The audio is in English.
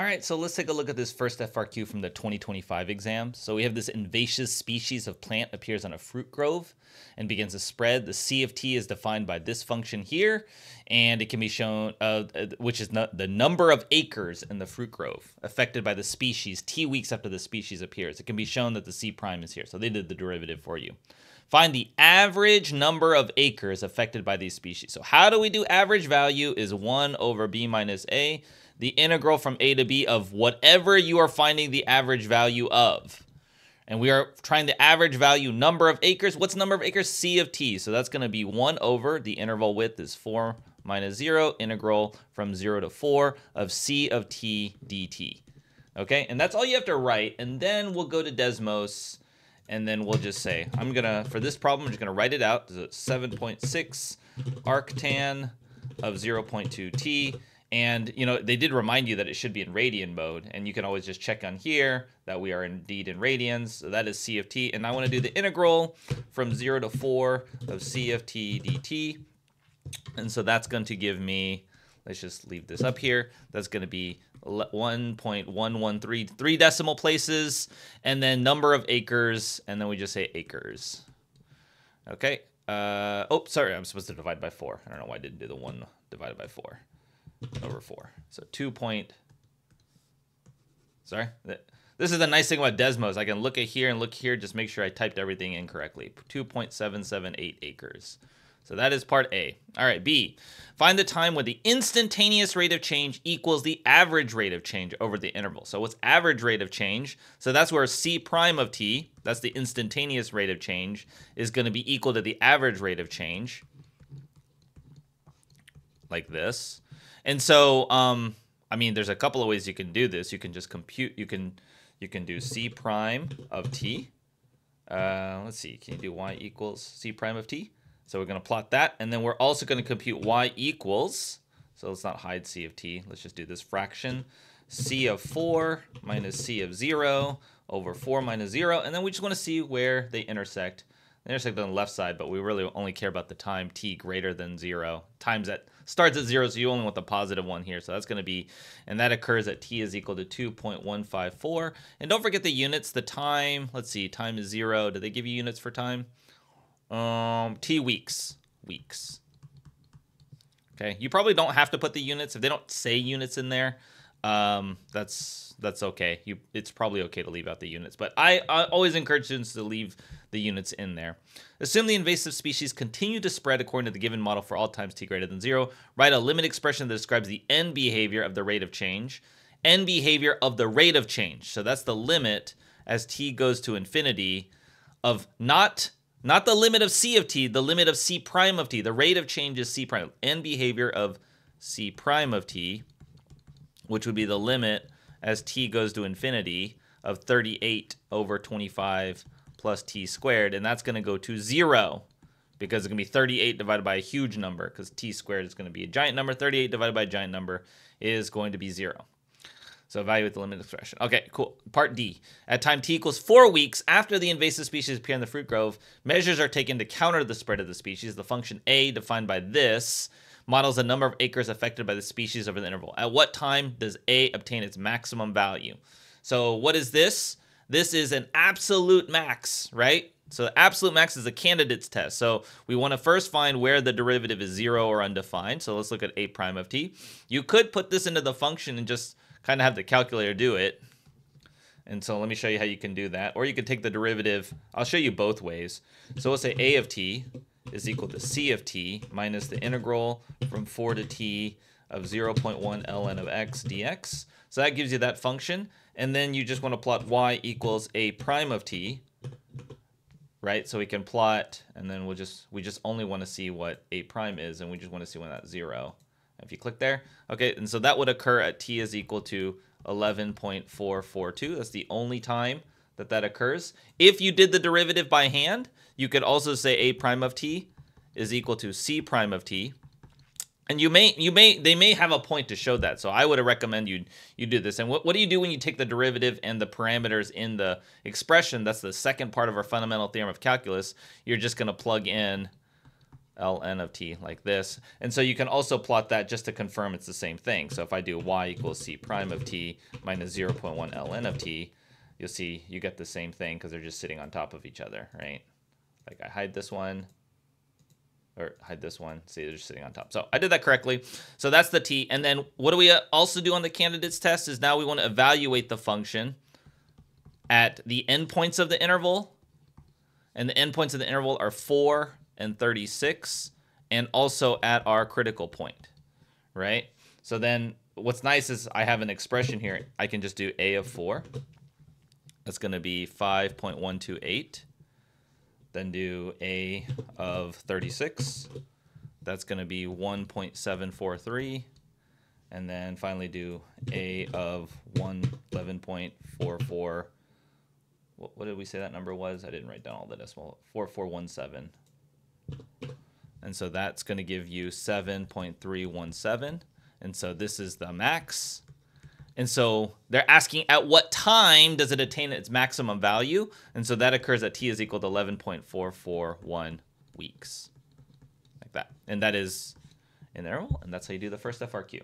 All right, so let's take a look at this first FRQ from the 2025 exam. So we have this invasive species of plant appears on a fruit grove and begins to spread. The C of T is defined by this function here, and it can be shown, uh, which is the number of acres in the fruit grove affected by the species T weeks after the species appears. It can be shown that the C prime is here. So they did the derivative for you. Find the average number of acres affected by these species. So how do we do average value is 1 over b minus a the integral from a to b of whatever you are finding the average value of. And we are trying the average value number of acres. What's number of acres? C of t. So that's going to be 1 over, the interval width is 4 minus 0, integral from 0 to 4 of c of t dt. Okay, and that's all you have to write. And then we'll go to Desmos, and then we'll just say, I'm going to, for this problem, I'm just going to write it out. 7.6 arctan of 0.2 t and, you know, they did remind you that it should be in radian mode. And you can always just check on here that we are indeed in radians. So that is C of t. And I want to do the integral from 0 to 4 of C of t dt. And so that's going to give me, let's just leave this up here. That's going to be 1.113, three decimal places, and then number of acres, and then we just say acres. Okay. Uh, oh, sorry, I'm supposed to divide by 4. I don't know why I didn't do the 1 divided by 4 over 4. So 2 point... Sorry? This is the nice thing about Desmos. I can look at here and look here, just make sure I typed everything incorrectly. 2.778 acres. So that is part A. All right, B. Find the time when the instantaneous rate of change equals the average rate of change over the interval. So what's average rate of change? So that's where C prime of t, that's the instantaneous rate of change, is going to be equal to the average rate of change. Like this. And so, um, I mean, there's a couple of ways you can do this. You can just compute. You can you can do c prime of t. Uh, let's see. Can you do y equals c prime of t? So we're going to plot that, and then we're also going to compute y equals. So let's not hide c of t. Let's just do this fraction. c of 4 minus c of 0 over 4 minus 0. And then we just want to see where they intersect. Intersect on the left side, but we really only care about the time t greater than 0. Times that starts at 0, so you only want the positive one here. So that's going to be, and that occurs at t is equal to 2.154. And don't forget the units, the time. Let's see, time is 0. Do they give you units for time? Um, t weeks. Weeks. Okay, you probably don't have to put the units. If they don't say units in there, um, that's that's okay. You, it's probably okay to leave out the units, but I, I always encourage students to leave the units in there. Assume the invasive species continue to spread according to the given model for all times t greater than zero. Write a limit expression that describes the end behavior of the rate of change. End behavior of the rate of change. So that's the limit as t goes to infinity of not not the limit of c of t, the limit of c prime of t. The rate of change is c prime. End behavior of c prime of t, which would be the limit as t goes to infinity of 38 over 25 plus t squared, and that's going to go to 0 because it's going to be 38 divided by a huge number because t squared is going to be a giant number. 38 divided by a giant number is going to be 0. So evaluate the limit expression. Okay, cool. Part D. At time t equals four weeks after the invasive species appear in the fruit grove, measures are taken to counter the spread of the species. The function a, defined by this, models the number of acres affected by the species over the interval. At what time does a obtain its maximum value? So what is this? This is an absolute max, right? So the absolute max is a candidate's test. So we want to first find where the derivative is zero or undefined. So let's look at a prime of t. You could put this into the function and just kind of have the calculator do it. And so let me show you how you can do that. Or you could take the derivative. I'll show you both ways. So let's say a of t is equal to c of t minus the integral from 4 to t of 0.1 ln of x dx. So that gives you that function. And then you just want to plot y equals a prime of t, right? So we can plot, and then we'll just, we just only want to see what a prime is, and we just want to see when that's zero. If you click there, okay, and so that would occur at t is equal to 11.442. That's the only time that that occurs. If you did the derivative by hand, you could also say a prime of t is equal to c prime of t, and you may you may they may have a point to show that so i would recommend you you do this and what, what do you do when you take the derivative and the parameters in the expression that's the second part of our fundamental theorem of calculus you're just going to plug in ln of t like this. And so you can also plot that just to confirm it's the same thing. So if I do y equals c prime of t minus 0.1 ln of t, you'll see you get the same thing because they're just sitting on top of each other, right? Like I hide this one, or hide this one. See, they're just sitting on top. So I did that correctly. So that's the t. And then what do we uh, also do on the candidates test is now we want to evaluate the function at the endpoints of the interval. And the endpoints of the interval are 4 and 36, and also at our critical point, right? So then what's nice is I have an expression here. I can just do a of 4. That's going to be 5.128 then do a of 36. That's going to be 1.743. And then finally do a of 111.44. What, what did we say that number was? I didn't write down all the decimal. 4417. And so that's going to give you 7.317. And so this is the max. And so they're asking at what time does it attain its maximum value? And so that occurs at t is equal to 11.441 weeks. Like that. And that is an interval, and that's how you do the first FRQ.